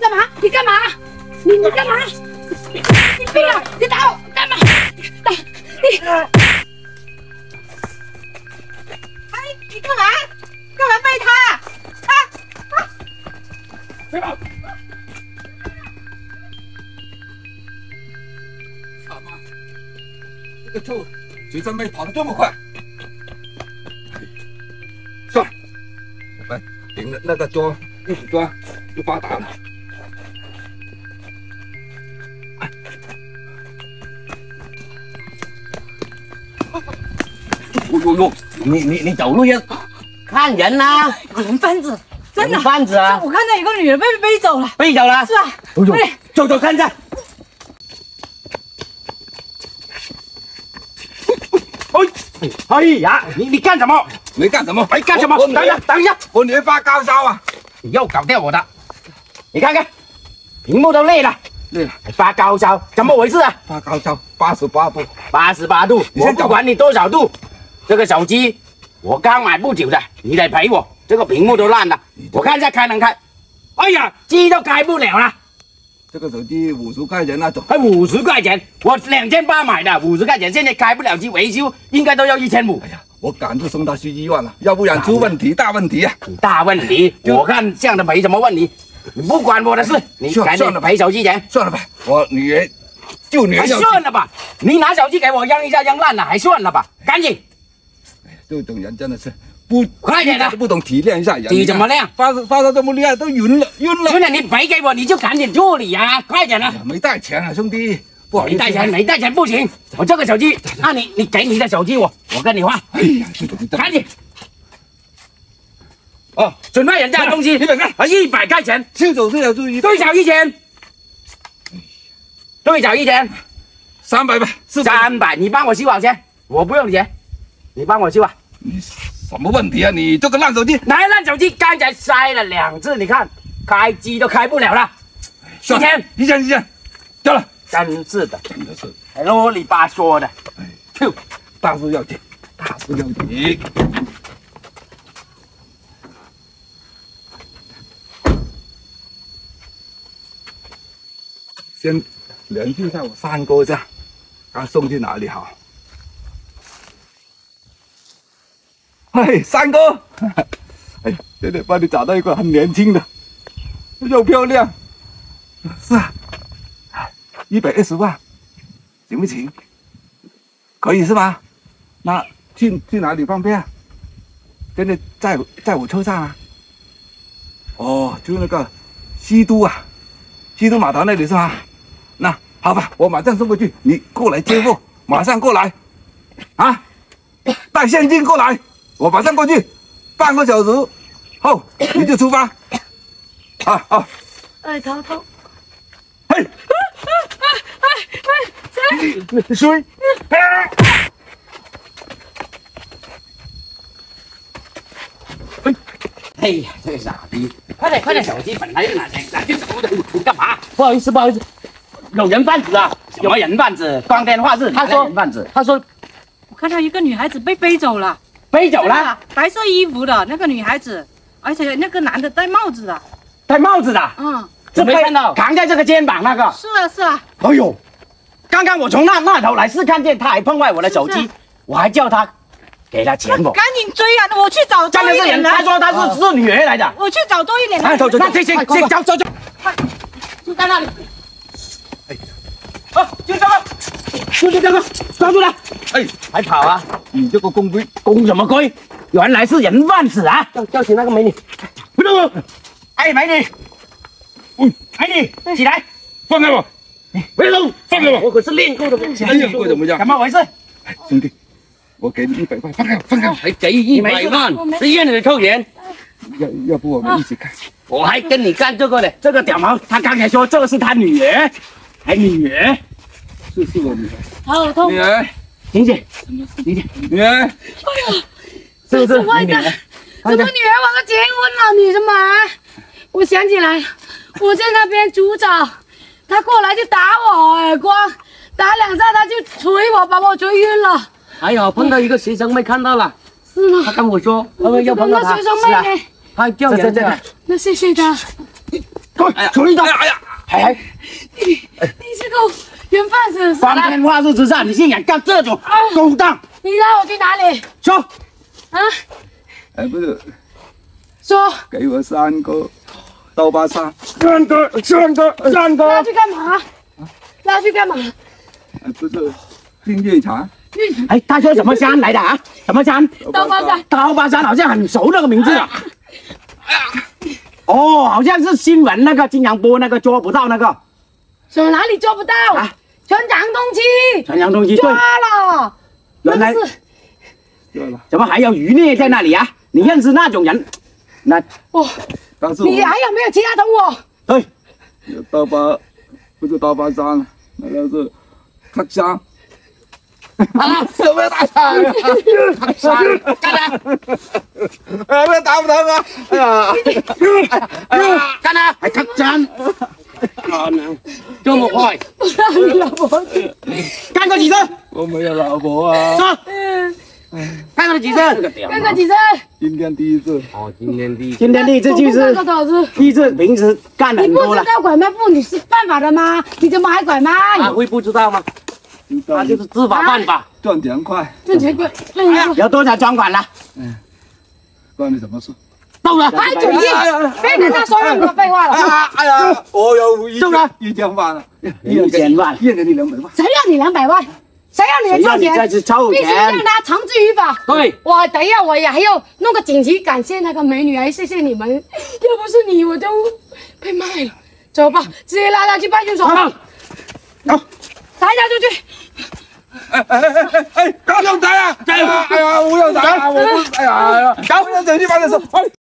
干嘛？你干嘛？你你干嘛？你你病啊！你打我干嘛？打你！哎，你干嘛？干嘛背他啊？啊！操妈！这个臭学生妹跑得这么快，顶着那个桌一起抓就发达了。呦呦呦，你你你走路要看人呐、人贩子，真的人。贩子啊，我看到一个女人被背走了。背走了。是啊，哎呦，走走看一下。哎，哎呀，你你干什么？没干什么？哎，干什么？等一下，等一下，我女儿发高烧啊！你又搞掉我的。你看看，屏幕都裂了，累了，还发高烧，怎么回事啊？发高烧八十八度，八十八度，我不管你多少度，这个手机我刚买不久的，你得赔我。这个屏幕都烂了，我看一下开能开。哎呀，机都开不了了，这个手机五十块钱那种。还五十块钱，我两千八买的，五十块钱现在开不了机，维修应该都要一千五哎。呀，我赶着送他去医院了，要不然出问题大问题啊！大问题，我看这样的没什么问题，你不关我的事，你赶紧算算了赔手机钱。算了吧，我女儿就女还算了吧，你拿手机给我扔一下，扔烂了，还算了吧，赶紧，哎呀这种人真的是不快点的都不懂体谅一下人。你怎么亮？发烧发烧这么厉害，都晕了晕了。你赔给我，你就赶紧处理啊，快点啊！没带钱啊，兄弟，不好意思。没带钱，没带钱不行，我这个手机，那 你你给你的手机我，我跟你换，哎呀，赶紧。哦，准备人家的东西，一百块啊，一百块钱，伸手是要注意，最少一千，最少一千，三百吧，四。三百，你帮我修好先，我不用钱，你帮我修啊。你什么问题啊？你这个烂手机，哪有烂手机刚才摔了两次，你看开机都开不了了，一千，一千一千，掉了。真是的，真的是，还啰里吧嗦的。哎就大事要紧，大事要紧。先联系一下我三哥家，看送去哪里好。嘿，三哥，哎呀，现在帮你找到一个很年轻的，又漂亮，是啊，一百二十万，行不行？可以是吧？那去去哪里方便啊？真的在在我车上啊？哦，就那个西都啊，西都码头那里是吧？那好吧，我马上送过去，你过来接货，马上过来，啊，带现金过来，我马上过去，半个小时后 你就出发。啊啊，哎，头头，嘿，水，哎呀，这个傻逼！快点快点，手机本来就拿拿去走的，你干嘛？不好意思不好意思，有人贩子啊！什么人贩子？光天化日，他说人贩子他说，我看到一个女孩子被背走了，背走了，白色衣服的那个女孩子，而且那个男的戴帽子的，戴帽子的，嗯，这没看到。扛在这个肩膀那个。是啊是啊，哎呦，刚刚我从那那头来是看见他还碰坏我的手机是是，我还叫他给他钱我。赶紧追啊！我去找真的是人，多一点人，他说他是是女儿来的。我去找多一点哎，人。走走走，行行行，走走走，就在那里。哎啊，就这个，就这个，抓住他！哎，还跑啊？你这个公龟，公什么龟？原来是人贩子啊！叫叫醒那个美女，不动！哎，美女，嗯，美女，起来，放开我！不要动，放开我。我可是练过的，哎呀过怎么样？怎么回事？兄弟，我给你一百块，放开我，放开我！还给一百万，是验你的扣钱。要要不我们一起看？我还跟你干这个呢，这个屌毛，他刚才说这个是他女儿，还女儿，是是我女儿，好痛，女儿，醒醒，醒醒，女儿，是不是我的你女儿？怎么女儿我都结婚了，你怎么？我想起来了，我在那边煮澡，他过来就打我耳光，打两下他就捶我，把我捶晕了。还有碰到一个学生妹看到了，是吗？他跟我说，他们要碰到他，那学生是啊妹呢？还叫这这这人的，那谢谢他，哎呀，处理到，哎呀，还还你这个缘分是不是？光天化日之下，你竟然干这种勾当，你让我去哪里？说啊，哎，不是，说给我三个刀疤沙，三哥，三哥，三哥拉，去干嘛？拉去干嘛？哎，不是，订阅茶，哎，他说什么山来的啊？什么山？刀疤山，刀疤山好像很熟那个名字啊。哦，好像是新闻那个经常播那个捉不到那个什么哪里捉不到？啊全长东七传扬东西，抓，了，原来那是对了，怎么还有余孽在那里啊？你认识那种人？那哇，但是你还有没有其他同伙？对，刀疤不是刀疤沙了，那个是卡沙。啊，有 没有打伤？伤，干他！哎，不要打不疼啊！哎呀，哎呀，干他！还他真，可能这么坏，不让你老婆去。干过几次？我没有老婆啊，说，嗯，干过几次？干过几次？今天第一次。哦，今天第一，今天第一次就干是？第一次，平时干了你不知道拐卖妇女是犯法的吗？你怎么还拐卖？啊，会不知道吗？知道他就是知法犯法。赚钱快，赚钱快，挣钱快。有多少赃款了？嗯关你什么事？到了，拍嘴硬，别跟他说那么多废话了。啊！哎呀，我有一中了一千万了，一千万一人给你两百万。谁要你两百万？谁要你的臭钱？必须让？他绳之于法。对，我等一下，我也还要弄个锦旗，感谢那个美女，还谢谢你们。要不是你，我都被卖了。走吧，直接拉他去派出所吧，走，抬他出去。哎哎哎哎哎！高总裁啊！哎呀哎呀，吴总裁啊！我不，哎呀哎呀，高总裁去办的事。哎。